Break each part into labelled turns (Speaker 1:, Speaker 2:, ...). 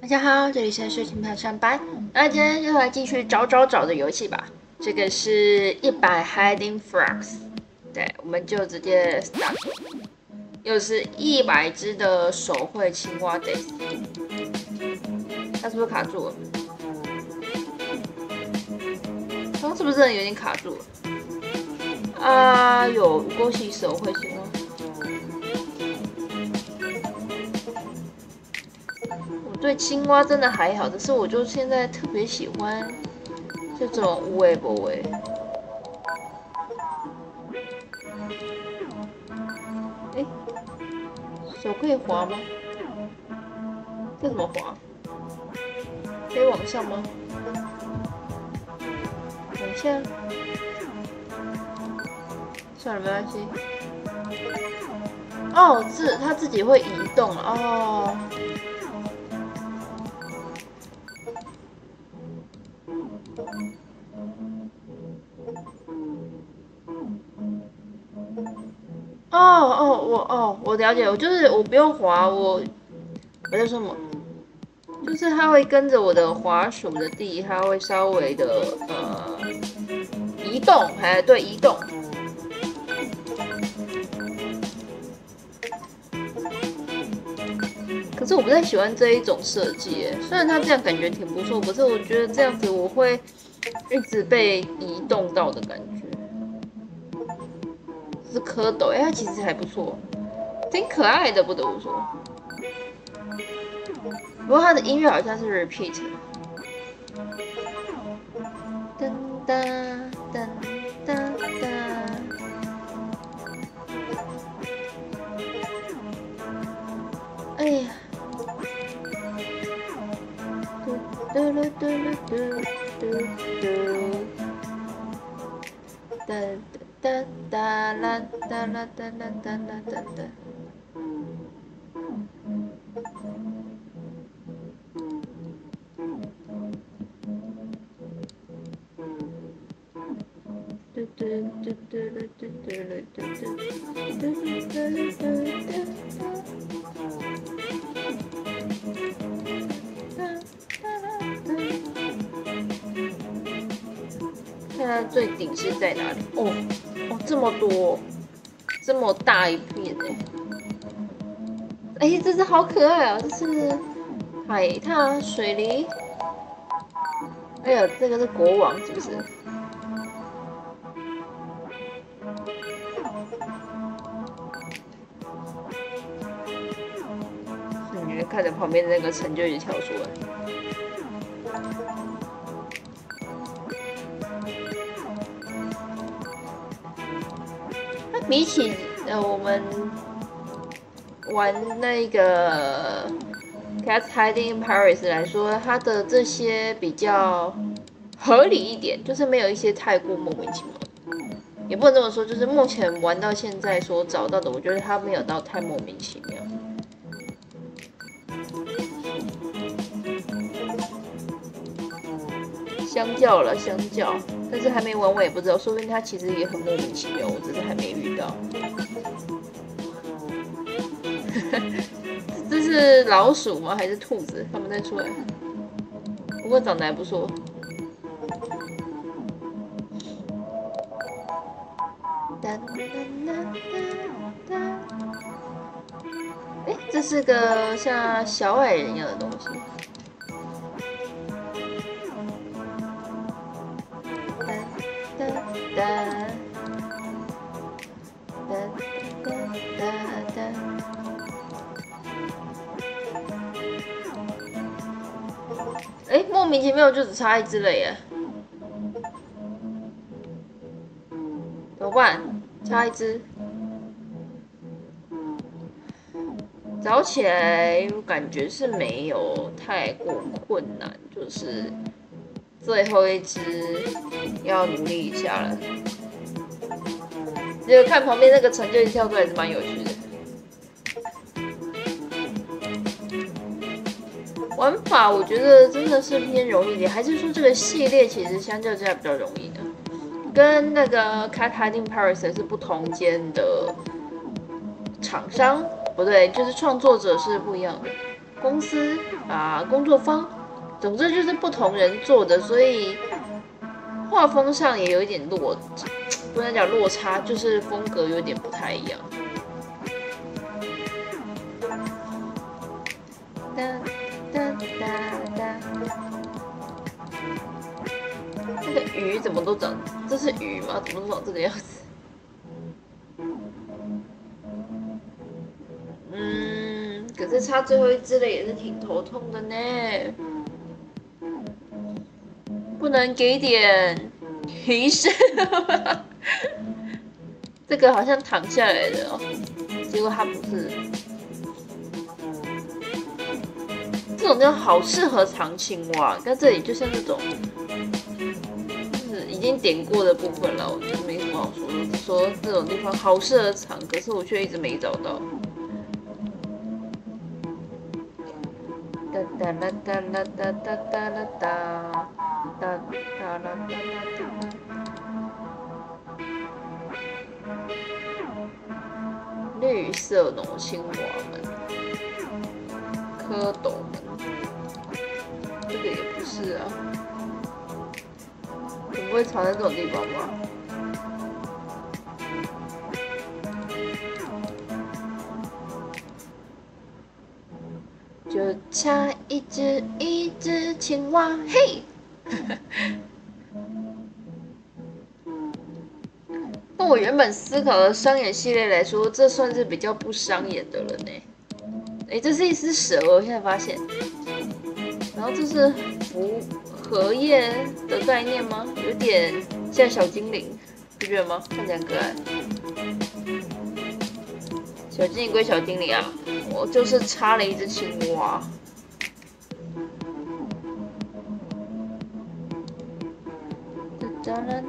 Speaker 1: 大家好，这里是睡前派上班。那今天就来继续找找找的游戏吧。这个是一百 hiding frogs，对，我们就直接 start。又是一百只的手绘青蛙 d a 它是不是卡住了？它是不是真的有点卡住了？啊，有恭喜手绘青蛙。对青蛙真的还好，只是我就现在特别喜欢这种无尾不尾。哎，手可以滑吗？这怎么滑？可以往上吗？往下？算了，没关系。哦，是它自己会移动。哦我，了解，我就是我不用滑，我我在说什么？就是它会跟着我的滑鼠的地，它会稍微的呃移动，哎，对，移动。可是我不太喜欢这一种设计，虽然它这样感觉挺不错，可是我觉得这样子我会一直被移动到的感觉。是蝌蚪，哎，它其实还不错，挺可爱的，不得不说。不过它的音乐好像是 repeat。噔噔噔噔噔。哎呀。嘟嘟嘟嘟嘟嘟嘟。哒。哒哒啦哒啦哒啦哒啦哒哒。现在最顶是在哪里？哦。哦这么多，这么大一片哎！哎，这只好可爱啊！这是海獭水狸。哎呀，这个是国王是不是？看着旁边那个城就已经跳出来。比起呃我们玩那个《Cat Hiding in Paris》来说，它的这些比较合理一点，就是没有一些太过莫名其妙。也不能这么说，就是目前玩到现在所找到的，我觉得它没有到太莫名其妙。相较了，相较。但是还没玩，我也不知道，说不定它其实也很莫名其妙，我只是还没遇到。这是老鼠吗？还是兔子？看不太出来。不过长得还不错。哎，这是个像小矮人一样的东西。名其妙就只差一只了耶！怎么办？差一只，找起来感觉是没有太过困难，就是。最后一只要努力一下了，只有看旁边那个成就跳出来是蛮有趣的。玩法我觉得真的是偏容易点，还是说这个系列其实相较之下比较容易的？跟那个 Cat Hiding Paris 是不同间的厂商，不对，就是创作者是不一样的。公司啊工作方，总之就是不同人做的，所以画风上也有一点落，不能讲落差，就是风格有点不太一样。但鱼怎么都长？这是鱼吗？怎么都长这个样子？嗯，可是插最后一支的也是挺头痛的呢。不能给点提示？这个好像躺下来的哦，结果它不是。这种就好适合藏青蛙，在这里就像那种，经点过的部分了，我觉得没什么好说的。说这种地方好适合藏，可是我却一直没找到。哒哒啦哒啦哒哒哒啦哒，哒哒啦哒哒哒。绿色浓青蛙们，蝌蚪们。这个也不是啊，不会藏在这种地方吧？就差一只一只青蛙，嘿！那我原本思考的商演系列来说，这算是比较不商演的了呢。哎，这是一只蛇，我现在发现。然后这是符荷叶的概念吗？有点像小精灵，不觉得吗？看起来很可爱。小精灵归小精灵啊，我就是插了一只青蛙。哎，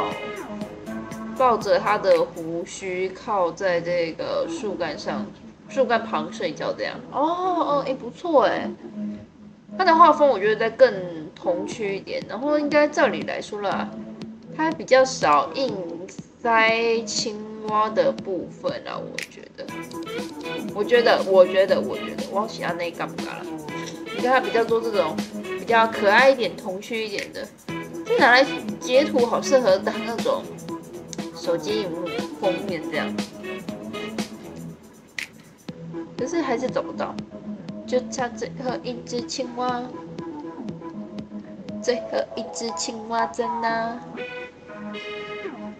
Speaker 1: 哦抱抱着他的胡须，靠在这个树干上，树干旁睡觉这样。哦哦，哎不错哎，他的画风我觉得在更童趣一点，然后应该照理来说啦，他比较少硬塞青。蛙的部分啊，我觉得，我觉得，我觉得，我觉得，我喜欢那尴尬了。你看他比较多这种比较可爱一点、童趣一点的，拿来截图好适合当那种手机荧幕封面这样。可是还是找不到，就差最后一只青蛙，最后一只青蛙在哪？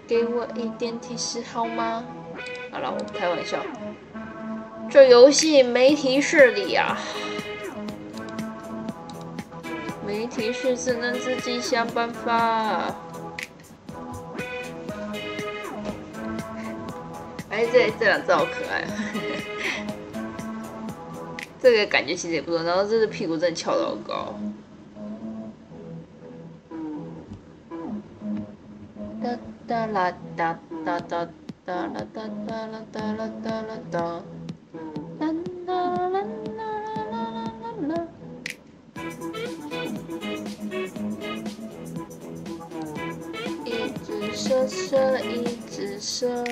Speaker 1: 给我一点提示好吗？好了，我开玩笑。这游戏没提示的呀，提示只能自己想办法。哎，这这两只好可爱，这个感觉其实也不错。然后这只屁股真的翘得好高。哒啦哒哒哒哒啦哒哒啦哒啦哒啦哒，蛇蛇，一只蛇，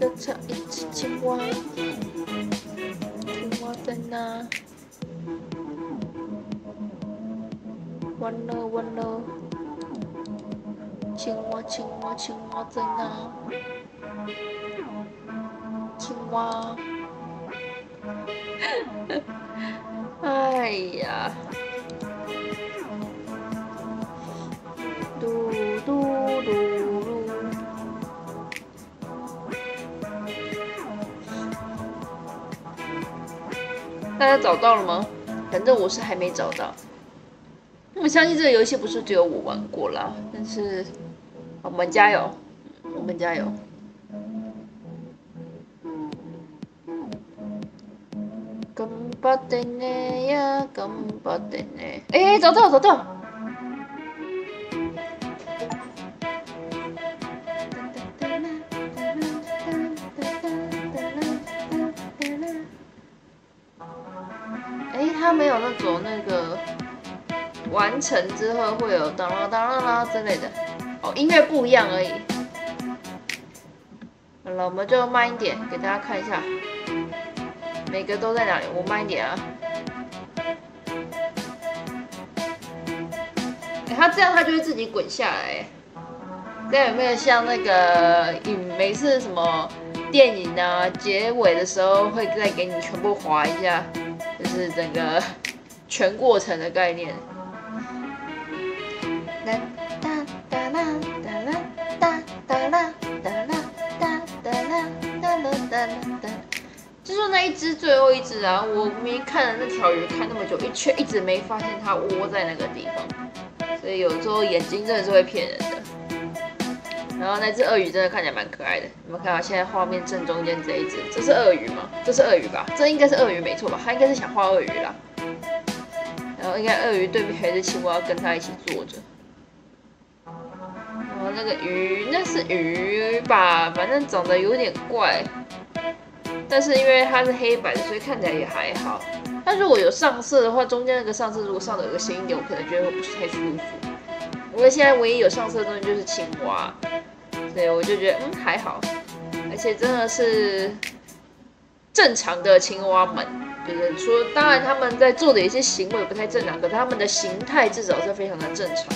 Speaker 1: 又唱一只青蛙，青蛙在哪？完了完了。青蛙，青蛙，青蛙在哪？青蛙，哎呀，大家找到了吗？反正我是还没找到。我相信这个游戏不是只有我玩过啦，但是。我们加油，我们加油。干巴的呢呀，干巴的呢。哎，找到找到，它没有那种那个完成之后会有当啦当啦啦之类的，哦，音乐不一样而已。好了，我们就慢一点给大家看一下，每个都在哪里？我慢一点啊。它这样它就会自己滚下来。这有没有像那个影每次什么电影啊结尾的时候会再给你全部划一下，是整个全过程的概念。哒哒哒啦哒啦哒哒啦哒啦哒哒啦哒啦哒哒。就说那一只最后一只啊，我明明看了那条鱼看那么久，却一直没发现它窝在那个地方。所以有时候眼睛真的是会骗人的。然后那只鳄鱼真的看起来蛮可爱的，你们看到现在画面正中间这一只，这是鳄鱼吗？这是鳄鱼吧？这应该是鳄鱼没错吧？它应该是想画鳄鱼啦。然后应该鳄鱼对面还是青蛙跟它一起坐着。然后那个鱼那是鱼吧？反正长得有点怪。但是因为它是黑白的，所以看起来也还好。但如果有上色的话，中间那个上色如果上的有个深一点，我可能觉得会不是太舒服。不过现在唯一有上色的东西就是青蛙，所以我就觉得嗯还好，而且真的是正常的青蛙们，就是说，当然他们在做的一些行为不太正常，可是他们的形态至少是非常的正常，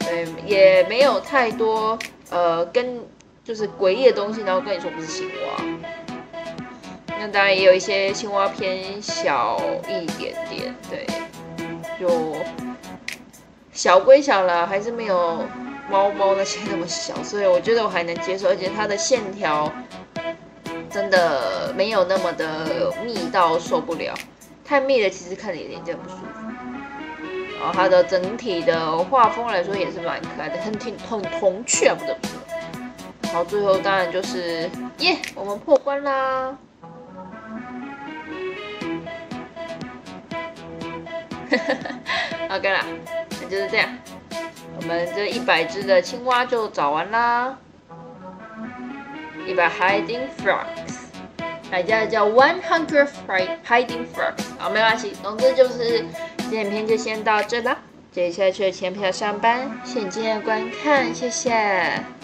Speaker 1: 对，也没有太多呃跟就是诡异的东西，然后跟你说不是青蛙。那当然也有一些青蛙偏小一点点，对，就小归小了，还是没有猫猫那些那么小，所以我觉得我还能接受，而且它的线条真的没有那么的密到受不了，太密了其实看着有点点不舒服。然后它的整体的画风来说也是蛮可爱的，很挺很童趣啊，不得不说。好，最后当然就是耶，我们破关啦！OK 啦，就是这样，我们这一百只的青蛙就找完啦。一百 hiding frogs，大家叫 one hundred hiding frogs，好，没关系，总之就是这影片就先到这啦。接下去的钱票上班，现金观看，谢谢。